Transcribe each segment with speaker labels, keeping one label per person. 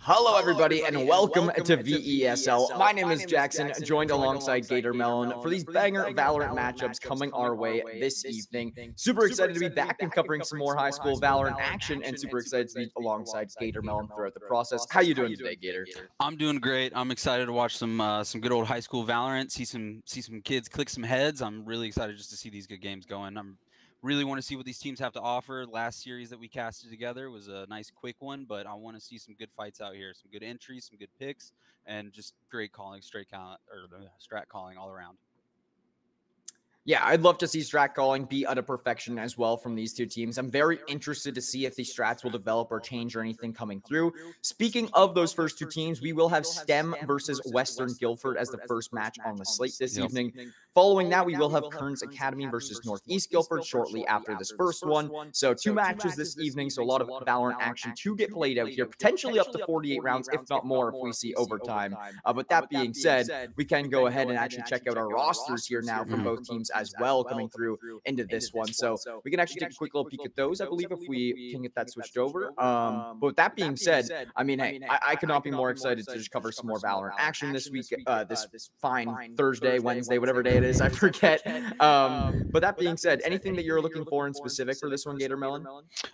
Speaker 1: Hello, everybody, and welcome to VESL. My name is Jackson, joined alongside Gator Melon for these banger Valorant matchups coming our way this evening. Super excited to be back and covering some more high school Valorant action, and super excited to be alongside Gator Melon throughout the process. How you doing today, Gator?
Speaker 2: I'm doing great. I'm excited to watch some uh, some good old high school Valorant, see some see some kids click some heads. I'm really excited just to see these good games going. I'm really want to see what these teams have to offer. Last series that we casted together was a nice quick one, but I want to see some good fights out here, some good entries, some good picks, and just great calling, straight count or uh, strat calling all around
Speaker 1: yeah, I'd love to see strat calling be at a perfection as well from these two teams. I'm very interested to see if these strats will develop or change or anything coming through. Speaking of those first two teams, we will have STEM versus Western Guilford as the first match on the slate this yep. evening. Following that, we will have Kearns Academy versus Northeast Guilford shortly after this first one. So two matches this evening, so a lot of Valorant action to get played out here, potentially up to 48 rounds, if not more, if we see overtime. Uh, but that being said, we can go ahead and actually check out our rosters here now for both teams as well coming through into this one. So we can actually take a quick little peek at those, I believe, if we can get that switched over. Um, but with that being said, I mean, hey, I, I could not be more excited to just cover some more Valorant action this week, uh, uh this fine Thursday, Wednesday, whatever day it is, I forget. Um, um, but that being said, anything that you're looking for in specific for this one, Gator Melon?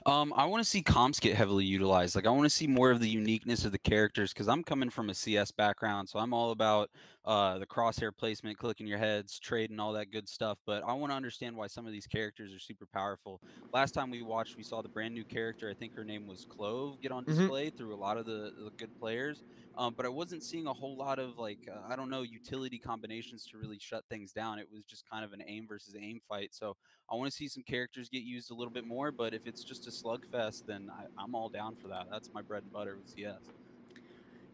Speaker 2: Um, I want to see comps get heavily utilized. Like, I want to see more of the uniqueness of the characters because I'm coming from a CS background, so I'm all about uh, the crosshair placement, clicking your heads, trading, all that good stuff. But I want to understand why some of these characters are super powerful. Last time we watched, we saw the brand new character. I think her name was Clove get on mm-hmm. display mm-hmm. through a lot of the, the good players. Um, but I wasn't seeing a whole lot of like uh, I don't know utility combinations to really shut things down. It was just kind of an aim versus aim fight. So I want to see some characters get used a little bit more. But if it's just a slugfest, then I, I'm all down for that. That's my bread and butter with CS.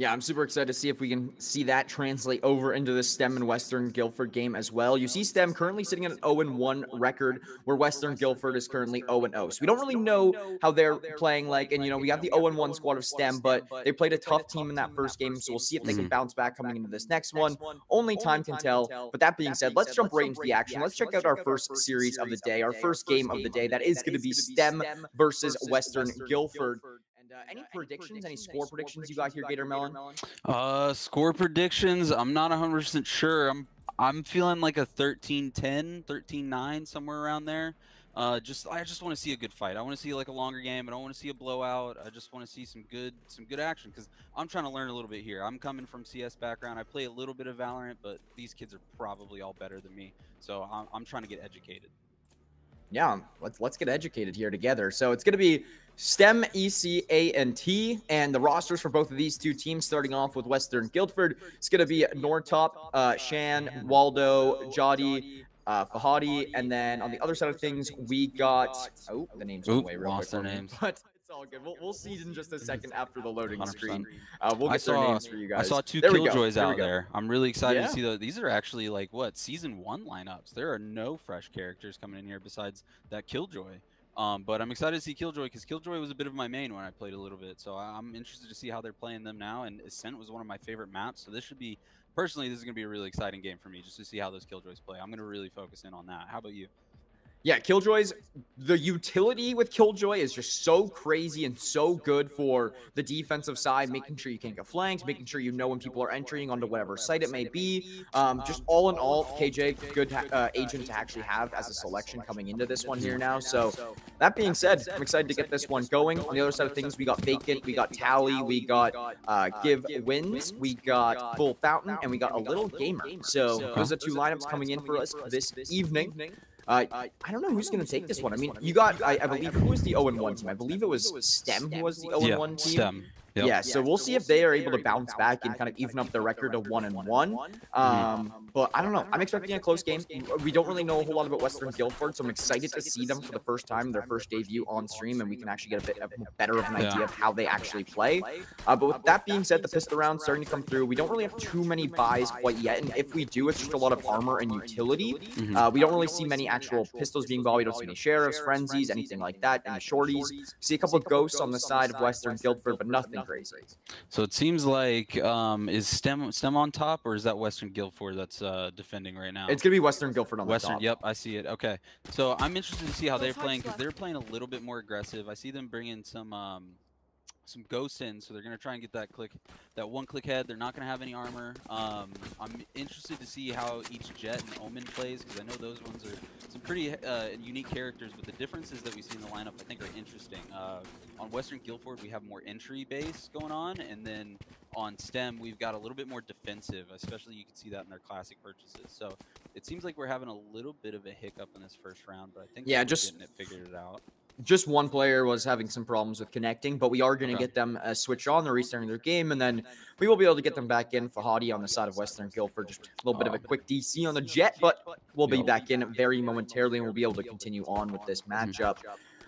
Speaker 1: Yeah, I'm super excited to see if we can see that translate over into the STEM and Western Guilford game as well. You see STEM currently sitting at an 0-1 record, where Western Guilford is currently 0-0. So we don't really know how they're playing like, and you know, we have the 0-1 squad of STEM, but they played a tough team in that first game, so we'll see if they can mm-hmm. bounce back coming into this next one. Only time can tell. But that being said, let's jump right into the action. Let's check out our first series of the day, our first game of the day. That is going to be STEM versus Western Guilford. Uh, any predictions, any score predictions you got here, Gator Melon?
Speaker 2: Uh, score predictions. I'm not 100 percent sure. I'm I'm feeling like a 13-10, 13-9, somewhere around there. Uh, just I just want to see a good fight. I want to see like a longer game. I don't want to see a blowout. I just want to see some good some good action because I'm trying to learn a little bit here. I'm coming from CS background. I play a little bit of Valorant, but these kids are probably all better than me. So I'm, I'm trying to get educated
Speaker 1: yeah, let's let's get educated here together. So it's going to be STEM, EC, A, and T, and the rosters for both of these two teams, starting off with Western Guilford. It's going to be Nortop, uh, Shan, Waldo, Jody, uh, Fahadi, and then on the other side of things, we got oh the names
Speaker 2: Oop, away real quick.
Speaker 1: names. But it's all good. We'll, we'll see in just a second after the loading 100%. screen. Uh, we'll get I saw, names for you guys.
Speaker 2: I saw two there Killjoys out there. I'm really excited yeah. to see those. These are actually like what season one lineups. There are no fresh characters coming in here besides that Killjoy. Um, but I'm excited to see Killjoy because Killjoy was a bit of my main when I played a little bit. So I'm interested to see how they're playing them now. And Ascent was one of my favorite maps. So this should be, personally, this is going to be a really exciting game for me just to see how those Killjoys play. I'm going to really focus in on that. How about you?
Speaker 1: Yeah, Killjoy's the utility with Killjoy is just so crazy and so good for the defensive side, making sure you can't get flanked, making sure you know when people are entering onto whatever site it may be. Um, just all in all, KJ, good uh, agent to actually have as a selection coming into this one here now. So that being said, I'm excited to get this one going. On the other side of things, we got Vacant, we got Tally, we got uh, Give Wins, we got Full Fountain, and we got a Little Gamer. So those are two lineups coming in for us this evening. Uh, I don't know who's going to take this one. I mean, you got, I, I believe, who was the 0-1 team? I believe it was STEM who was the 0-1 yeah, team.
Speaker 2: STEM.
Speaker 1: Yep. Yeah, so we'll see if they are able to bounce back and kind of even up their record to one and one. Um, but I don't know. I'm expecting a close game. We don't really know a whole lot about Western Guilford, so I'm excited to see them for the first time, their first debut on stream, and we can actually get a bit of better of an idea yeah. of how they actually play. Uh, but with that being said, the pistol round starting to come through. We don't really have too many buys quite yet, and if we do, it's just a lot of armor and utility. Mm-hmm. Uh, we don't really see many actual pistols being bought. We don't see any sheriffs, frenzies, anything like that, and the shorties. See a couple of ghosts on the side of Western Guilford, but nothing crazy.
Speaker 2: So it seems like um, is STEM STEM on top, or is that Western Guilford that's uh, defending right now?
Speaker 1: It's gonna be Western Guilford on
Speaker 2: Western.
Speaker 1: top.
Speaker 2: Yep, I see it. Okay, so I'm interested to see how they're playing because they're playing a little bit more aggressive. I see them bringing some um, some ghosts in, so they're gonna try and get that click, that one click head. They're not gonna have any armor. Um, I'm interested to see how each Jett and Omen plays because I know those ones are some pretty uh, unique characters, but the differences that we see in the lineup I think are interesting. Uh, on Western Guilford, we have more entry base going on, and then on STEM, we've got a little bit more defensive, especially you can see that in their classic purchases. So it seems like we're having a little bit of a hiccup in this first round, but I think
Speaker 1: yeah, just
Speaker 2: getting it figured it out
Speaker 1: just one player was having some problems with connecting, but we are going to okay. get them uh, a switch on. They're restarting their game, and then we will be able to get them back in. Fahadi on the side of Western Guilford, just a little bit of a um, quick DC on the Jett, but we'll be back in very momentarily, and we'll be able to continue on with this matchup.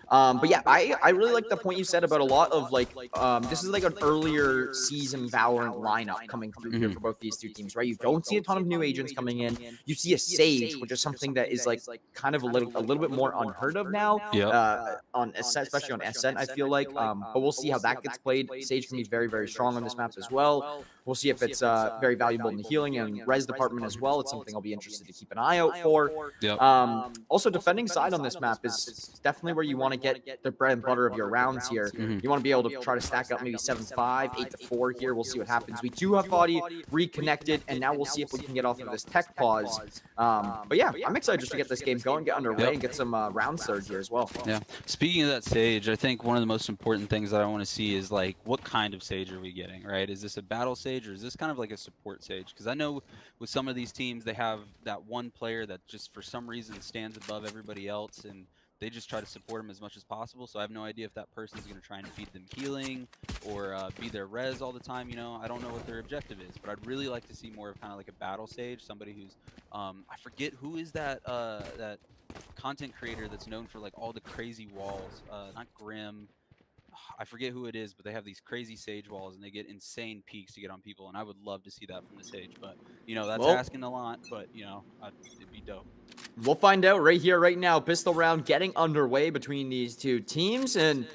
Speaker 1: Um, but yeah, I, I really like the point you said about a lot of like um, this is like an earlier season Valorant lineup coming through mm -hmm. here mm-hmm. for both these two teams, right? You don't see a ton of new agents coming in. You see a Sage, which is something that is like kind of a little a little bit more unheard of now.
Speaker 2: Yeah.
Speaker 1: Uh, on Ascent, especially on Ascent, I feel like. Um, but we'll see how that gets played. Sage can be very very strong on this map as well. We'll see if it's uh, very valuable in the healing and res department as well. It's something I'll be interested to keep an eye out for.
Speaker 2: Yep.
Speaker 1: Um, also, defending side on this map is definitely where you want to get the bread and butter of your rounds here. Mm -hmm. You want to be able to try to stack up maybe 7-5, 8-4 here. We'll see what happens. We do have body reconnected, and now we'll see if we can get off of this tech pause. Um, but yeah, I'm excited just to get this game going, get underway, yep. and get some uh, round surge here as well.
Speaker 2: Yeah. Speaking of that Sage, I think one of the most important things that I want to see is like, what kind of Sage are we getting, right? Is this a battle Sage? Sage, or is this kind of like a support Sage? Because I know with some of these teams, they have that one player that just for some reason stands above everybody else, and they just try to support him as much as possible. So I have no idea if that person is going to try and feed them healing or uh, be their res all the time. You know, I don't know what their objective is, but I'd really like to see more of kind of like a battle Sage, somebody who's um, I forget who is that uh, that content creator that's known for like all the crazy walls, uh, not Grim. I forget who it is, but they have these crazy sage walls and they get insane peaks to get on people, and I would love to see that from the sage. But you know, that's well, asking a lot. But you know, I'd, it'd be dope.
Speaker 1: We'll find out right here, right now. Pistol round getting underway between these two teams, and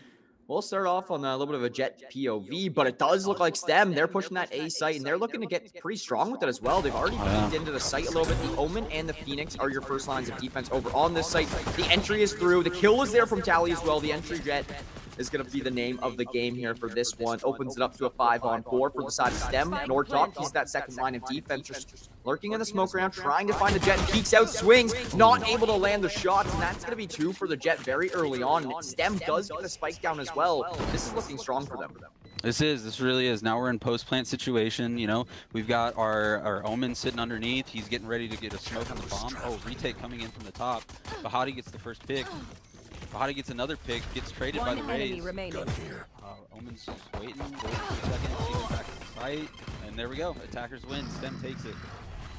Speaker 1: we'll start off on a little bit of a Jett POV. But it does look like STEM. They're pushing that A site, and they're looking to get pretty strong with it as well. They've already peeked into the site a little bit. The Omen and the Phoenix are your first lines of defense over on this site. The entry is through. The kill is there from Tally as well. The entry Jett is going to be the name of the game here for this one. Opens it up to a five on four for the side of STEM. Nordtalk, he's that second line of defense, lurking in the smoke round, trying to find the Jett, peeks out, swings, not able to land the shots, and that's going to be two for the Jett very early on. STEM does get the spike down as well. This is looking strong for them.
Speaker 2: This is, this really is. Now we're in post-plant situation, you know. We've got our, our Omen sitting underneath. He's getting ready to get a smoke on the bomb. Oh, retake coming in from the top. Bahati gets the first pick. Bahati gets another pick, gets traded One by the Raze. Uh, Omen's just waiting, waiting for a second, see back to the site, and there we go. Attackers win, Stem takes it.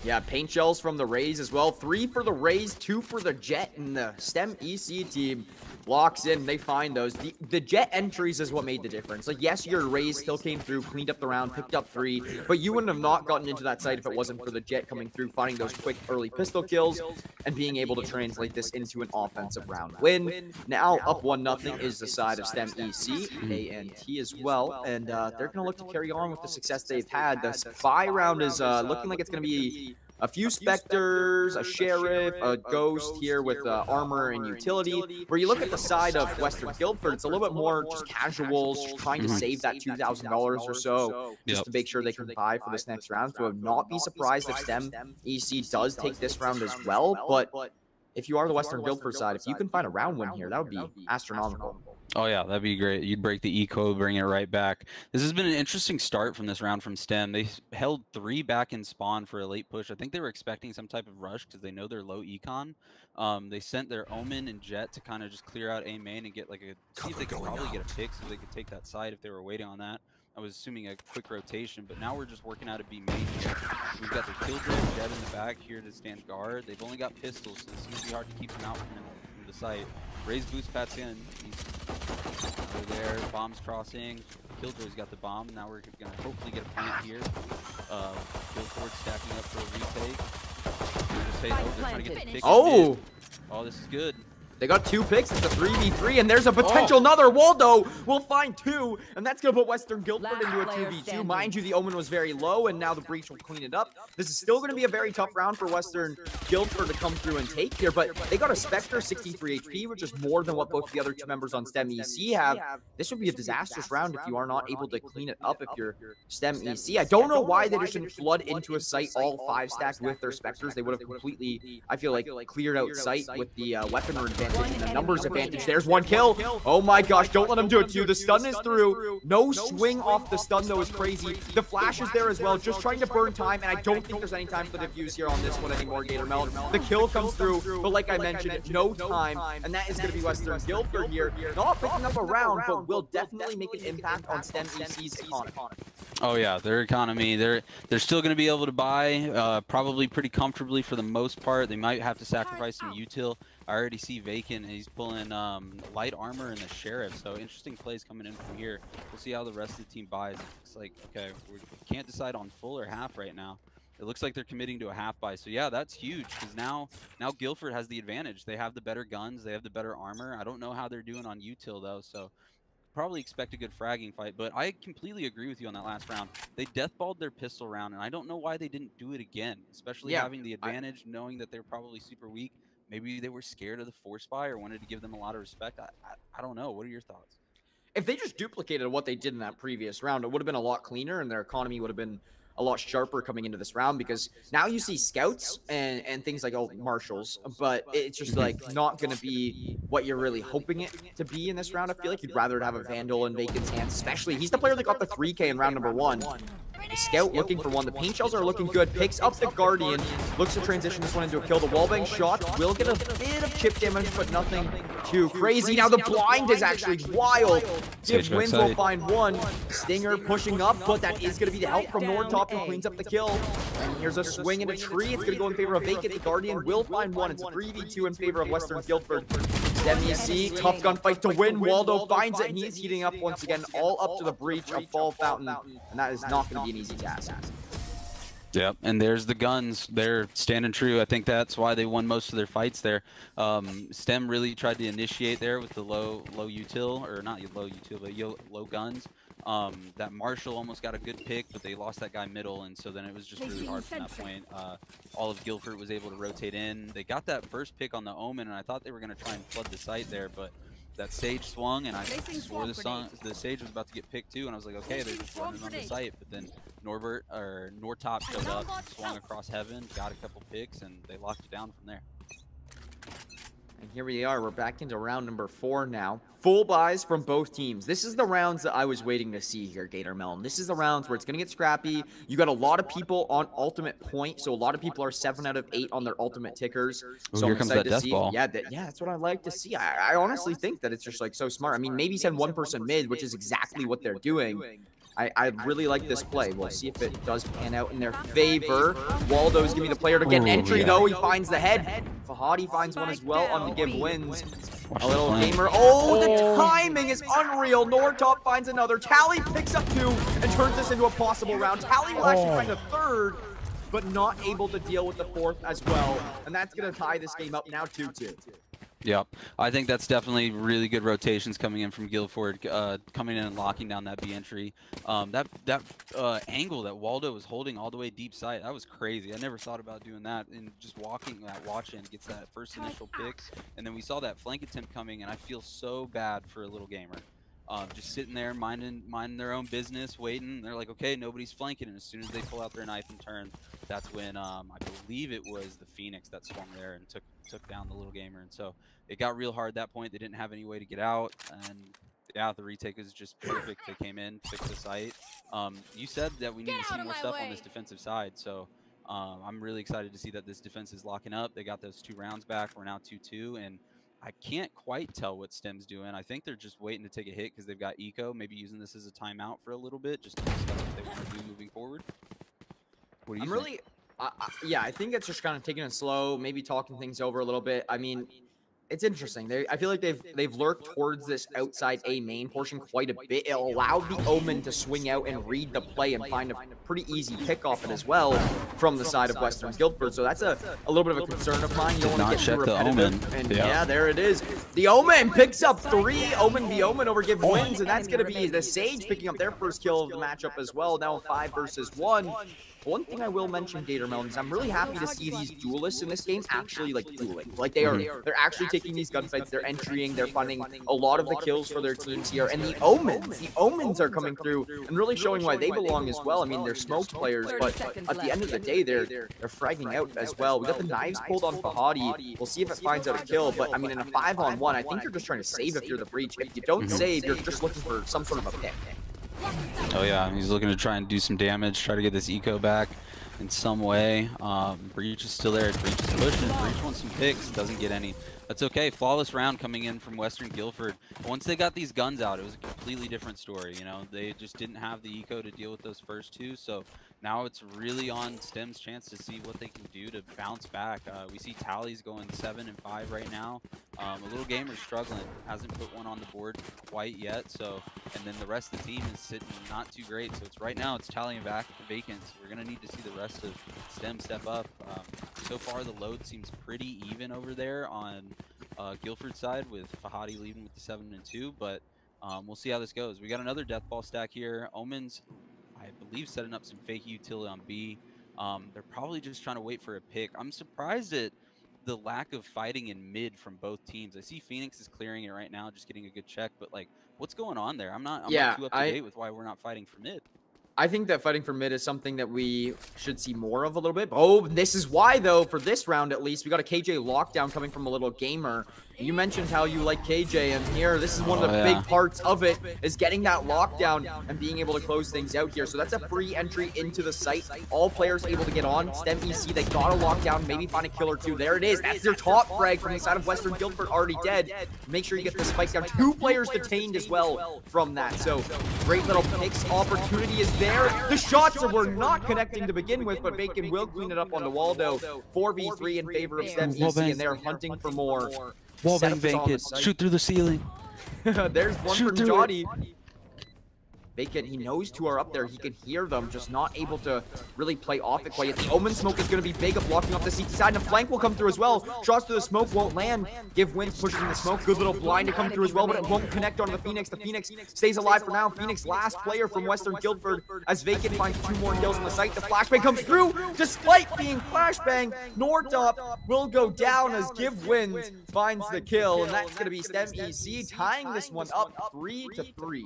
Speaker 1: Yeah, paint shells from the Raze as well. Three for the Raze, two for the Jett, and the STEM EC team walks in. They find those. The, the Jett entries is what made the difference. Like, yes, your Raze still came through, cleaned up the round, picked up three, but you wouldn't have not gotten into that site if it wasn't for the Jett coming through, finding those quick early pistol kills, and being able to translate this into an offensive round win. Now, up one nothing is the side of STEM EC, A&T as well, and uh, they're going to look to carry on with the success they've had. The spy round is uh, looking like it's going to be a few specters, a sheriff, a ghost here with uh, armor and utility. Where you look at the side of Western Guilford, it's a little bit more just casuals, just trying to save that $2,000 or so just to make sure they can buy for this next round. So I would not be surprised if STEM EC does take this round as well. But if you are the Western Guilford side, if you can find a round win here, that would be astronomical.
Speaker 2: Oh yeah, that'd be great. You'd break the eco, bring it right back. This has been an interesting start from this round from STEM. They held three back in spawn for a late push. I think they were expecting some type of rush because they know they're low econ. Um, they sent their Omen and Jet to kind of just clear out A main and get like a see if they could probably get a pick so they could take that side if they were waiting on that. I was assuming a quick rotation, but now we're just working out a B main here. We've got the Killjoy dead in the back here to stand guard. They've only got pistols, so it's going to be hard to keep them out from, from the site. Raze boost pats in. He's over there. Bombs crossing. Killjoy's got the bomb. Now we're going to hopefully get a plant here. Uh, Guilford stacking up for a retake. Say, oh, they're trying to get the pick
Speaker 1: oh!
Speaker 2: Oh, this is good.
Speaker 1: They got two picks. It's a 3v3, and there's a potential oh. another. Waldo will find two, and that's going to put Western Guilford into a 2v2. Mind you, the Omen was very low, and now the Breach will clean it up. This is still going to be a very tough round for Western Guilford to come through and take here, but they got a Spectre 63 HP, which is more than what both the other two members on STEM EC have. This would be a disastrous round if you are not able to clean it up if you're STEM EC. I don't know why they just didn't flood into a site all five stacks with their Spectres. They would have completely, I feel like, cleared out sight with the uh, or. advantage and the numbers advantage. There's one kill. Oh my gosh, don't let him do it to you. The stun is through. No swing off the stun, though, is crazy. The flash is there as well, just trying to burn time, and I don't think there's any time for the views here on this one anymore, Gator Melon. The kill comes through, but like I mentioned, no time, and that is going to be Western Guilford here. Not picking up a round, but will definitely make an impact on STEM EC's economy.
Speaker 2: Oh yeah, their economy. They're they're still going to be able to buy, uh, probably pretty comfortably for the most part. They might have to sacrifice some util. I already see Vacant. And he's pulling um, light armor and the sheriff. So interesting plays coming in from here. We'll see how the rest of the team buys. It's like okay, we can't decide on full or half right now. It looks like they're committing to a half buy. So yeah, that's huge because now now Guilford has the advantage. They have the better guns. They have the better armor. I don't know how they're doing on util though. So probably expect a good fragging fight, but I completely agree with you on that last round. They deathballed their pistol round, and I don't know why they didn't do it again, especially yeah, having the advantage, I, knowing that they're probably super weak. Maybe they were scared of the force buy or wanted to give them a lot of respect. I, I, I don't know. What are your thoughts?
Speaker 1: If they just duplicated what they did in that previous round, it would have been a lot cleaner, and their economy would have been a lot sharper coming into this round because now you see scouts and, and things like oh marshals, but it's just mm-hmm. like not going to be what you're really hoping it to be in this round. I feel like you'd rather have a Vandal in Vacant's hands, especially he's the player that got the 3K in round number one. The scout looking for one. The paint shells are looking good. Picks up the Guardian. Looks to transition this one into a kill. The wallbang shot will get a bit of chip damage, but nothing too crazy. Now the blind is actually wild. Gives wins will find one. Stinger pushing up, but that is going to be the help from Nortop who cleans up the kill. And here's a swing in a tree. It's going to go in favor of Vacant. The Guardian will find one. It's a 3v2 in favor of Western Guilford. MEC, tough gunfight to win. Waldo finds it, and he's heating up once again, all up to the breach of Fall Fountain, and that is not going to be an easy task.
Speaker 2: Yep, and there's the guns. They're standing true. I think that's why they won most of their fights there. Um, Stem really tried to initiate there with the low low util, or not low util, but low guns. Um, that Marshal almost got a good pick, but they lost that guy middle, and so then it was just really hard from that point. Uh, all of Guilford was able to rotate in. They got that first pick on the Omen, and I thought they were going to try and flood the site there, but that Sage swung, and I swore the, song, the Sage was about to get picked too, and I was like, okay, they're just running on the site. But then Norbert or Nortop showed up, swung across heaven, got a couple picks, and they locked it down from there.
Speaker 1: And here we are. We're back into round number four now. Full buys from both teams. This is the rounds that I was waiting to see here, Gator Melon. This is the rounds where it's going to get scrappy. You got a lot of people on ultimate point, so a lot of people are seven out of eight on their ultimate tickers. So
Speaker 2: Ooh, here I'm comes that death
Speaker 1: see.
Speaker 2: ball.
Speaker 1: Yeah, that, yeah, that's what I like to see. I, I honestly think that it's just like so smart. I mean, maybe send one person mid, which is exactly what they're doing. I, I really like this play. We'll see if it does pan out in their favor. Waldo's giving the player to get an entry, though. He finds the head. Fahadi finds one as well on the give wins. A little gamer. Oh, the oh. timing is unreal. Nortop finds another. Tally picks up two and turns this into a possible round. Tally will actually find a third, but not able to deal with the fourth as well. And that's going to tie this game up now 2-2.
Speaker 2: Yep, I think that's definitely really good rotations coming in from Guilford, uh, coming in and locking down that B entry. Um, that that uh, angle that Waldo was holding all the way deep side, that was crazy. I never thought about doing that. And just walking that watch in gets that first initial pick, and then we saw that flank attempt coming, and I feel so bad for a little gamer. Um, just sitting there minding minding their own business, waiting. They're like, okay, nobody's flanking, and as soon as they pull out their knife and turn, that's when um, I believe it was the Phoenix that swung there and took took down the little gamer. And so it got real hard at that point. They didn't have any way to get out, and yeah, the retake is just perfect. They came in, fixed the site. Um, you said that we need to see more stuff way. on this defensive side, so um, I'm really excited to see that this defense is locking up. They got those two rounds back. We're now 2-2, and I can't quite tell what STEM's doing. I think they're just waiting to take a hit because they've got Eco, maybe using this as a timeout for a little bit, just to discuss what they want to do moving forward.
Speaker 1: What do you I'm think? really, yeah, I think it's just kind of taking it slow, maybe talking things over a little bit. I mean, it's interesting. They, I feel like they've they've lurked towards this outside A main portion quite a bit. It allowed the Omen to swing out and read the play and find a pretty easy pick off it as well from the side of Western Guilford. So that's a, a little bit of a concern of mine. You don't want to get too repetitive. And yeah. yeah. there it is. The Omen picks up three. Omen the Omen over Give wins, and that's going to be the Sage picking up their first kill of the matchup as well. Now five versus one. One thing I will mention, Gator Melon, is I'm really happy to see these duelists in this game actually like dueling. Like they are, mm-hmm. they're actually taking these gunfights, they're entering, they're finding a lot of the kills for their teams here. And the Omens, the Omens are coming through and really showing why they belong as well. I mean, they're smoked players, but at the end of the day, they're they're fragging out as well. We got the knives pulled on Fahadi. We'll see if it finds out a kill, but I mean, in a five on one, I think you're just trying to save if you're the breach. If you don't mm-hmm. save, you're just looking for some sort of a pick.
Speaker 2: Oh yeah, he's looking to try and do some damage, try to get this eco back in some way. Um, Breach is still there. Breach is pushing. Breach wants some picks. Doesn't get any. That's okay. Flawless round coming in from Western Guilford. Once they got these guns out, it was a completely different story. You know, they just didn't have the eco to deal with those first two. So now it's really on STEM's chance to see what they can do to bounce back. Uh, we see tallies going seven and five right now. Um, a little gamer struggling, hasn't put one on the board quite yet. So, and then the rest of the team is sitting not too great. So it's right now it's tallying back at the vacants. We're gonna need to see the rest of STEM step up. Um, so far the load seems pretty even over there on uh, Guilford side with Fahadi leading with the seven and two, but um, we'll see how this goes. We got another death ball stack here. Omens believe setting up some fake utility on B. Um, they're probably just trying to wait for a pick. I'm surprised at the lack of fighting in mid from both teams. I see Phoenix is clearing it right now, just getting a good check. But like, what's going on there? I'm not. I'm yeah, not too up to I, date with why we're not fighting for mid.
Speaker 1: I think that fighting for mid is something that we should see more of a little bit. Oh, this is why, though, for this round at least, we got a KJ lockdown coming from a little gamer. You mentioned how you like KJ, and here, this is one of the oh, yeah. big parts of it, is getting that lockdown and being able to close things out here. So that's a free entry into the site. All players able to get on. STEM EC, they got a lockdown, maybe find a kill or two. There it is. That's their top frag from the side of Western Guilford already dead. Make sure you get the spike down. Two players detained as well from that. So great little picks. Opportunity is there. The shot shots were not connecting to begin with, but Bacon will clean it up on the Waldo. 4v3 in favor of STEM EC, and they're hunting for more.
Speaker 2: Wallbang Bacon, shoot through the ceiling.
Speaker 1: There's one Shoot from Johnny. Vacant, he knows two are up there. He can hear them, just not able to really play off it quite yet. The Omen smoke is going to be big, blocking off the CT side, and a flank will come through as well. Shots to the smoke won't land. Give Wins pushing the smoke. Good little blind to come through as well, but it won't connect onto the Phoenix. The Phoenix stays alive for now. Phoenix last player from Western Guilford as Vacant finds two more kills on the site. The flashbang comes through, despite being flashbang. Nortop will go down as Give Wins finds the kill, and that's going to be STEM EC tying this one up three to three.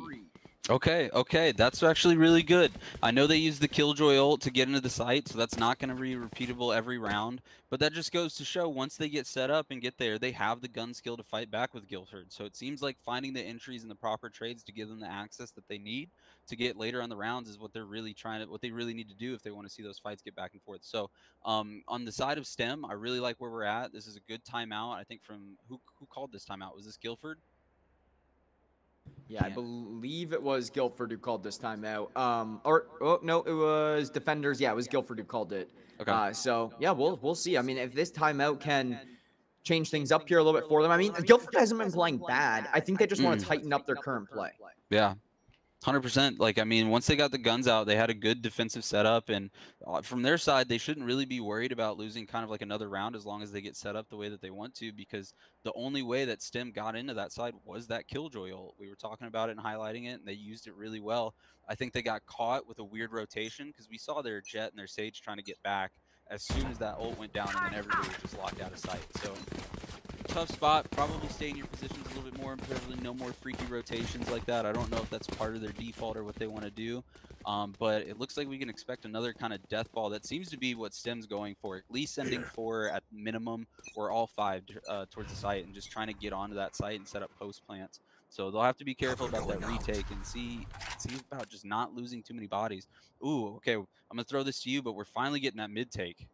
Speaker 2: Okay, okay, that's actually really good. I know they use the Killjoy ult to get into the site, so that's not going to be repeatable every round. But that just goes to show once they get set up and get there, they have the gun skill to fight back with Guilford. So it seems like finding the entries and the proper trades to give them the access that they need to get later on the rounds is what they're really trying to, what they really need to do if they want to see those fights get back and forth. So um, on the side of STEM, I really like where we're at. This is a good timeout. I think from who who called this timeout? Was this Guilford?
Speaker 1: Yeah, I believe it was Guilford who called this time out. Um, or oh no, it was defenders. Yeah, it was Guilford who called it. Okay. Uh, so yeah, we'll we'll see. I mean, if this timeout can change things up here a little bit for them. I mean, Guilford hasn't been playing bad. I think they just want to mm. tighten up their current play.
Speaker 2: Yeah, Hundred percent. Like I mean, once they got the guns out, they had a good defensive setup, and uh, from their side, they shouldn't really be worried about losing kind of like another round as long as they get set up the way that they want to. Because the only way that Stem got into that side was that Killjoy ult. We were talking about it and highlighting it, and they used it really well. I think they got caught with a weird rotation because we saw their Jett and their Sage trying to get back as soon as that ult went down, and then everybody was just locked out of sight. So tough spot. Probably stay in your positions a little bit more. Probably no more freaky rotations like that. I don't know if that's part of their default or what they want to do. Um, but it looks like we can expect another kind of death ball. That seems to be what Stem's going for. At least sending four at minimum or all five uh, towards the site and just trying to get onto that site and set up post plants. So they'll have to be careful about that retake and see see about just not losing too many bodies. Ooh, okay. I'm gonna throw this to you, but we're finally getting that mid take.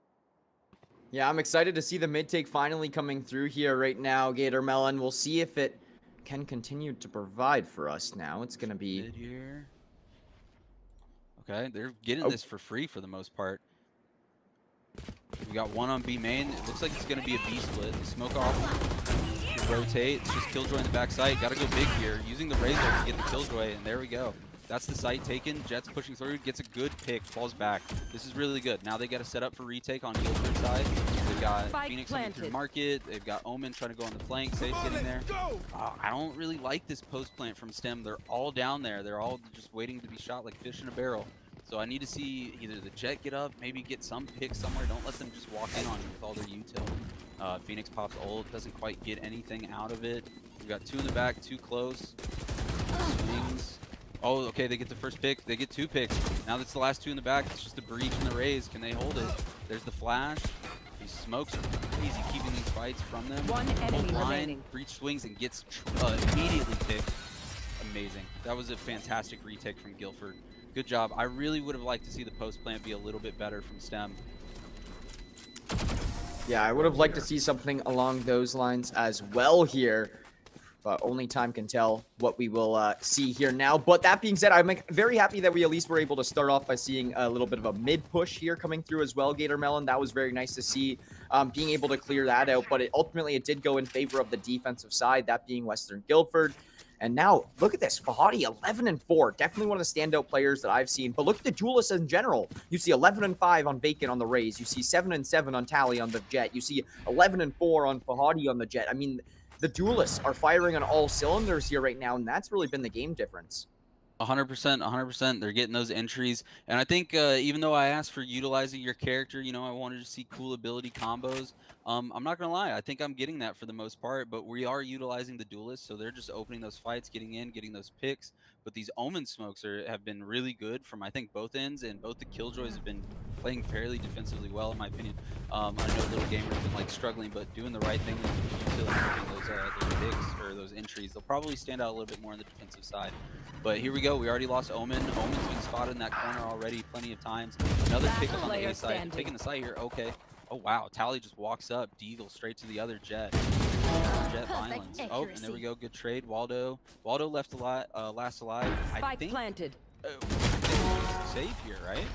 Speaker 1: Yeah, I'm excited to see the mid take finally coming through here right now, Gator Melon. We'll see if it can continue to provide for us now. It's going to be...
Speaker 2: here. Okay, they're getting oh. this for free for the most part. We got one on B main. It looks like it's going to be a B split. Smoke off. rotate. It's just Killjoy in the backside. Got to go big here. Using the Razor to get the Killjoy, and there we go. That's the site taken. Jett's pushing through, gets a good pick, falls back. This is really good. Now they got to set up for retake on Guilford's side. They've got Spike Phoenix planted. coming through market. They've got Omen trying to go on the flank. Safe getting there. Uh, I don't really like this post plant from Stem. They're all down there. They're all just waiting to be shot like fish in a barrel. So I need to see either the Jett get up, maybe get some pick somewhere. Don't let them just walk in on you with all their util. Uh, Phoenix pops old, doesn't quite get anything out of it. We've got two in the back, two close. Swings. Oh, okay, they get the first pick. They get two picks. Now that's the last two in the back. It's just the breach and the Raze. Can they hold it? There's the flash. These smokes are crazy, keeping these fights from them.
Speaker 3: One enemy line, remaining.
Speaker 2: Breach swings and gets uh, immediately picked. Amazing. That was a fantastic retake from Guilford. Good job. I really would have liked to see the post plant be a little bit better from STEM.
Speaker 1: Yeah, I would have liked to see something along those lines as well here but only time can tell what we will uh, see here now. But that being said, I'm very happy that we at least were able to start off by seeing a little bit of a mid push here coming through as well, Gator Melon. That was very nice to see um, being able to clear that out. But it, ultimately, it did go in favor of the defensive side, that being Western Guilford. And now look at this. Fahadi 11 and 4. Definitely one of the standout players that I've seen. But look at the duelists in general. You see 11 and 5 on Bacon on the Raze. You see 7 and 7 on Tally on the Jett. You see 11 and 4 on Fahadi on the Jett. I mean, the duelists are firing on all cylinders here right now, and that's really been the game difference.
Speaker 2: 100%, 100%. They're getting those entries. And I think uh, even though I asked for utilizing your character, you know, I wanted to see cool ability combos. Um, I'm not to lie. I think I'm getting that for the most part, but we are utilizing the duelists. So they're just opening those fights, getting in, getting those picks. But these Omen smokes are, have been really good from, I think, both ends. And both the Killjoys have been playing fairly defensively well, in my opinion. Um, I know Little Gamer's been like struggling, but doing the right thing those, uh, those picks or those entries. They'll probably stand out a little bit more on the defensive side. But here we go. We already lost Omen. Omen's been spotted in that corner already plenty of times. Another pick on the A side. Taking the side here. Okay. Oh, wow. Tally just walks up. Deagle straight to the other jet. Jett violence. Oh, and there we go. Good trade. Waldo. Waldo left alive, uh, last alive.
Speaker 3: Spike I think, planted. Uh,
Speaker 2: save here, right?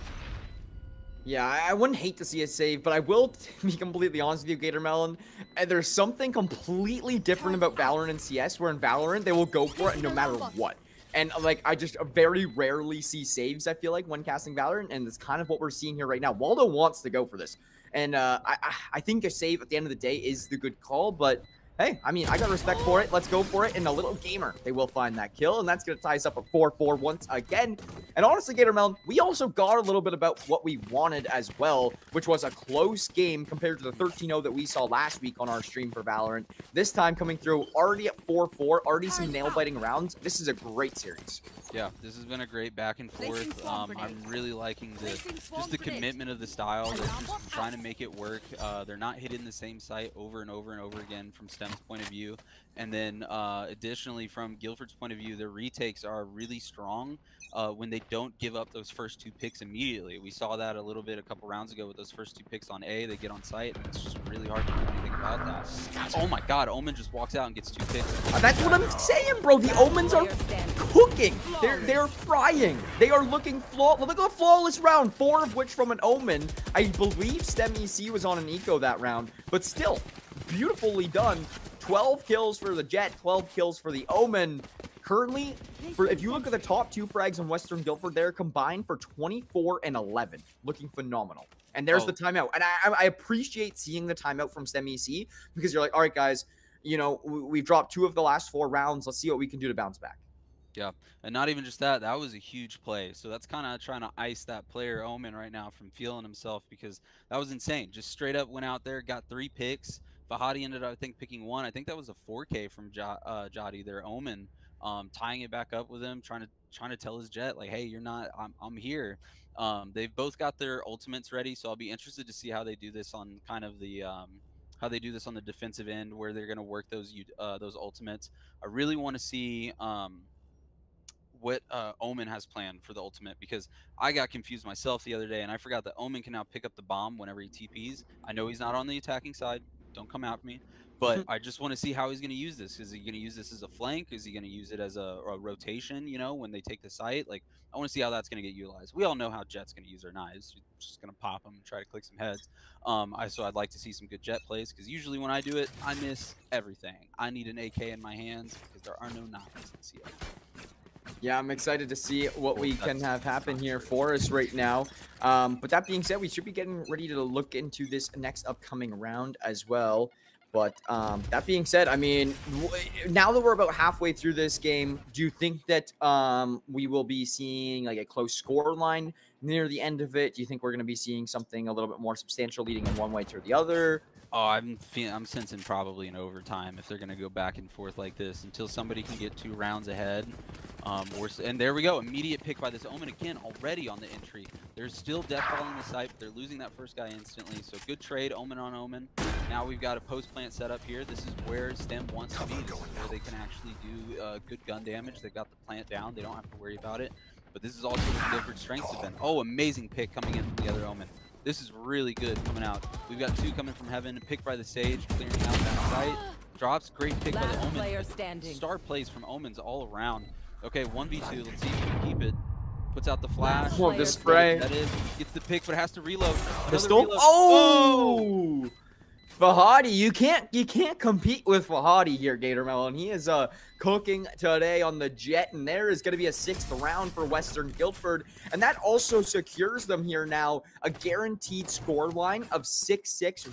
Speaker 1: Yeah, I wouldn't hate to see a save, but I will be completely honest with you, Gator Melon. There's something completely different about Valorant and CS, where in Valorant, they will go for it no matter what. And like, I just very rarely see saves, I feel like, when casting Valorant, and it's kind of what we're seeing here right now. Waldo wants to go for this. And uh, I, I think a save at the end of the day is the good call, but hey, I mean, I got respect for it. Let's go for it. And a little gamer, they will find that kill, and that's going to tie us up at 4-4 once again. And honestly, Gator Melon, we also got a little bit about what we wanted as well, which was a close game compared to the 13-0 that we saw last week on our stream for Valorant. This time coming through already at 4-4, already some nail-biting rounds. This is a great series.
Speaker 2: Yeah, this has been a great back and forth. Um, I'm really liking the just the commitment of the style. They're just trying to make it work. Uh, they're not hitting the same site over and over and over again from Point of view. And then uh, additionally, from Guilford's point of view, their retakes are really strong uh, when they don't give up those first two picks immediately. We saw that a little bit a couple rounds ago with those first two picks on A. They get on site, and it's just really hard to do anything about that. Oh my god, Omen just walks out and gets two picks.
Speaker 1: Uh, that's what I'm saying, bro. The Omens are cooking. They're, they're frying. They are looking flaw. Look at a flawless round, four of which from an Omen. I believe STEM EC was on an eco that round, but still, beautifully done. 12 kills for the Jett, 12 kills for the Omen. Currently, for if you look at the top two frags in Western Guilford, they're combined for 24 and 11, looking phenomenal. And there's oh. the timeout. And I, I appreciate seeing the timeout from STEM EC because you're like, all right, guys, you know, we, have dropped two of the last four rounds. Let's see what we can do to bounce back.
Speaker 2: Yeah, and not even just that, that was a huge play. So that's kind of trying to ice that player Omen right now from feeling himself because that was insane. Just straight up went out there, got three picks. Fahadi ended up, I think, picking one. I think that was a 4K from J- uh, Jody, their Omen, um, tying it back up with him, trying to trying to tell his Jett like, hey, you're not, I'm, I'm here. Um, they've both got their ultimates ready, so I'll be interested to see how they do this on kind of the um, how they do this on the defensive end, where they're going to work those uh, those ultimates. I really want to see um, what uh, Omen has planned for the ultimate because I got confused myself the other day and I forgot that Omen can now pick up the bomb whenever he TPs. I know he's not on the attacking side, don't come after me. But I just want to see how he's going to use this. Is he going to use this as a flank? Is he going to use it as a, a, rotation? You know, when they take the site, like I want to see how that's going to get utilized. We all know how Jett's going to use their knives. She's just going to pop them and try to click some heads. Um, I so I'd like to see some good Jett plays because usually when I do it, I miss everything. I need an AK in my hands because there are no knives in CF.
Speaker 1: Yeah, I'm excited to see what we can have happen here for us right now. Um, but that being said, we should be getting ready to look into this next upcoming round as well. But um, that being said, I mean, now that we're about halfway through this game, do you think that um, we will be seeing like a close score line near the end of it? Do you think we're going to be seeing something a little bit more substantial leading in one way to the other?
Speaker 2: Oh, I'm I'm sensing probably an overtime if they're going to go back and forth like this until somebody can get two rounds ahead. Um, or, and there we go, immediate pick by this Omen again already on the entry. There's still death following the site, but they're losing that first guy instantly. So good trade, Omen on Omen. Now we've got a post plant set up here. This is where Stem wants to be. This is where they can actually do uh, good gun damage. They've got the plant down. They don't have to worry about it. But this is also what the different strengths have been. Oh, amazing pick coming in from the other Omen. This is really good coming out. We've got two coming from heaven. Pick by the Sage, clearing out that site. Drops, great pick
Speaker 3: Last
Speaker 2: by the Omen.
Speaker 3: Player standing.
Speaker 2: Star plays from Omens all around. Okay, 1v2. Let's see if we can keep it. Puts out the flash.
Speaker 1: Oh, the spray.
Speaker 2: That is. Gets the pick, but has to reload.
Speaker 1: Pistol.
Speaker 2: Reload.
Speaker 1: Oh! Fahadi, you can't you can't compete with Fahadi here, Gator Melon. He is uh cooking today on the Jett, and there is going to be a sixth round for Western Guilford, and that also secures them here now a guaranteed score line of six six